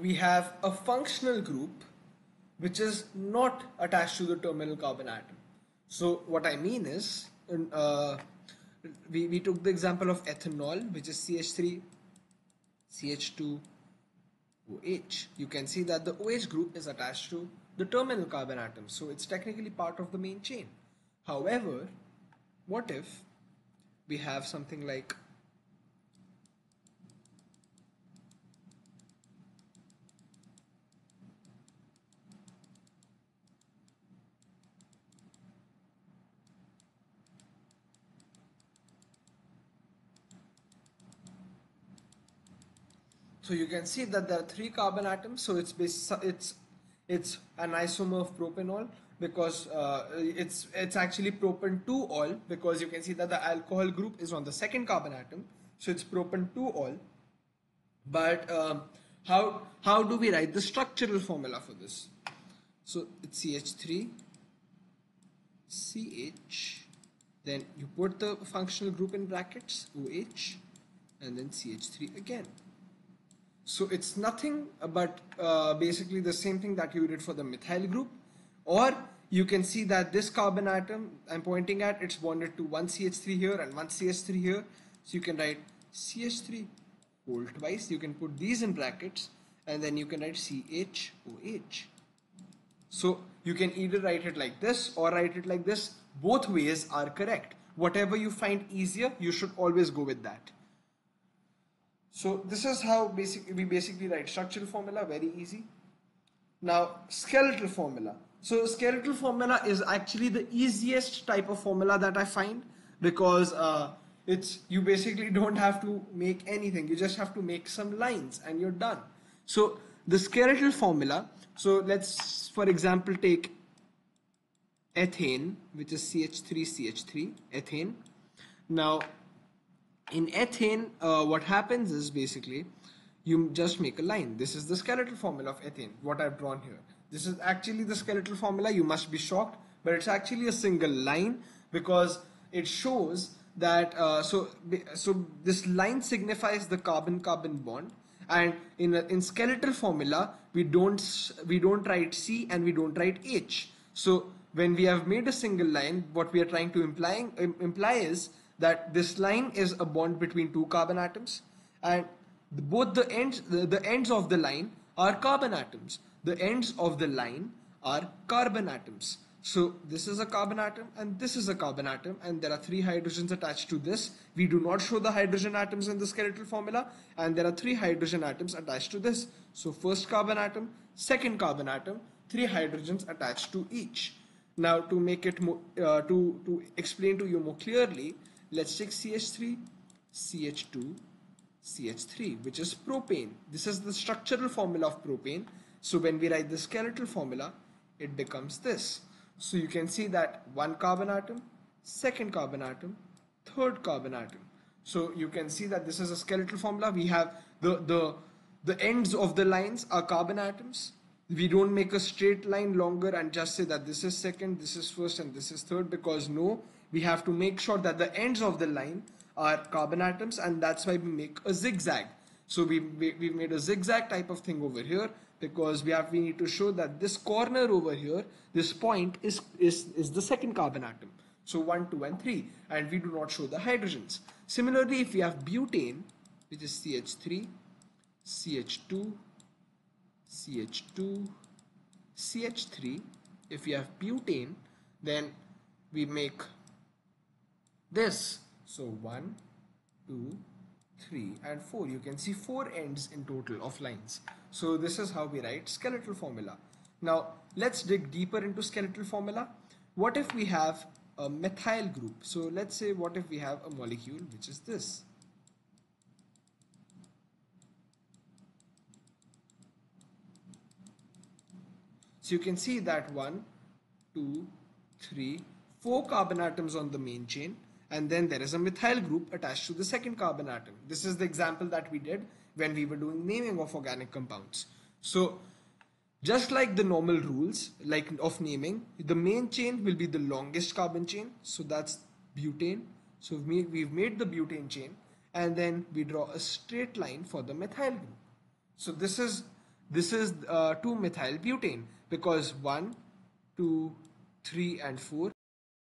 we have a functional group which is not attached to the terminal carbon atom. So what I mean is, uh, we, we took the example of ethanol, which is CH3, CH2, OH. You can see that the OH group is attached to the terminal carbon atom, so it's technically part of the main chain. However, what if we have something like So you can see that there are three carbon atoms. So it's it's it's an isomer of propanol because uh, it's it's actually propan 2 ol because you can see that the alcohol group is on the second carbon atom. So it's propan 2 ol. But um, how how do we write the structural formula for this? So it's CH3 CH then you put the functional group in brackets OH and then CH3 again. So it's nothing but uh, basically the same thing that you did for the methyl group. Or you can see that this carbon atom I'm pointing at it's bonded to one CH3 here and one CH3 here. So you can write CH3 whole twice you can put these in brackets. And then you can write CHOH so you can either write it like this or write it like this. Both ways are correct. Whatever you find easier you should always go with that so this is how basic, we basically write structural formula, very easy. Now skeletal formula. So skeletal formula is actually the easiest type of formula that I find because uh, it's you basically don't have to make anything. You just have to make some lines and you're done. So the skeletal formula. So let's for example take ethane, which is CH3CH3, ethane. Now in ethane uh, what happens is basically you just make a line. This is the skeletal formula of ethane what I've drawn here. This is actually the skeletal formula. You must be shocked but it's actually a single line because it shows that uh, so so this line signifies the carbon carbon bond. And in in skeletal formula we don't we don't write C and we don't write H. So when we have made a single line what we are trying to implying imply is that this line is a bond between two carbon atoms and both the ends the, the ends of the line are carbon atoms. The ends of the line are carbon atoms. So this is a carbon atom and this is a carbon atom and there are three hydrogens attached to this. We do not show the hydrogen atoms in the skeletal formula and there are three hydrogen atoms attached to this. So first carbon atom second carbon atom three hydrogens attached to each. Now to make it more uh, to to explain to you more clearly let's take CH3, CH2, CH3, which is propane. This is the structural formula of propane. So when we write the skeletal formula, it becomes this. So you can see that one carbon atom, second carbon atom, third carbon atom. So you can see that this is a skeletal formula. We have the, the, the ends of the lines are carbon atoms. We don't make a straight line longer and just say that this is second, this is first and this is third because no, we have to make sure that the ends of the line are carbon atoms and that's why we make a zigzag. So we, we, we made a zigzag type of thing over here because we have we need to show that this corner over here, this point is, is, is the second carbon atom. So 1, 2 and 3 and we do not show the hydrogens. Similarly, if we have butane, which is CH3, CH2, CH2, CH3, if we have butane, then we make this. So 1, 2, 3 and 4. You can see 4 ends in total of lines. So this is how we write skeletal formula. Now let's dig deeper into skeletal formula. What if we have a methyl group? So let's say what if we have a molecule which is this. So you can see that one, two, three, four carbon atoms on the main chain and then there is a methyl group attached to the second carbon atom. This is the example that we did when we were doing naming of organic compounds. So just like the normal rules like of naming, the main chain will be the longest carbon chain. So that's butane. So we've made the butane chain and then we draw a straight line for the methyl group. So this is this is uh, 2 methyl butane because 1 2 3 and 4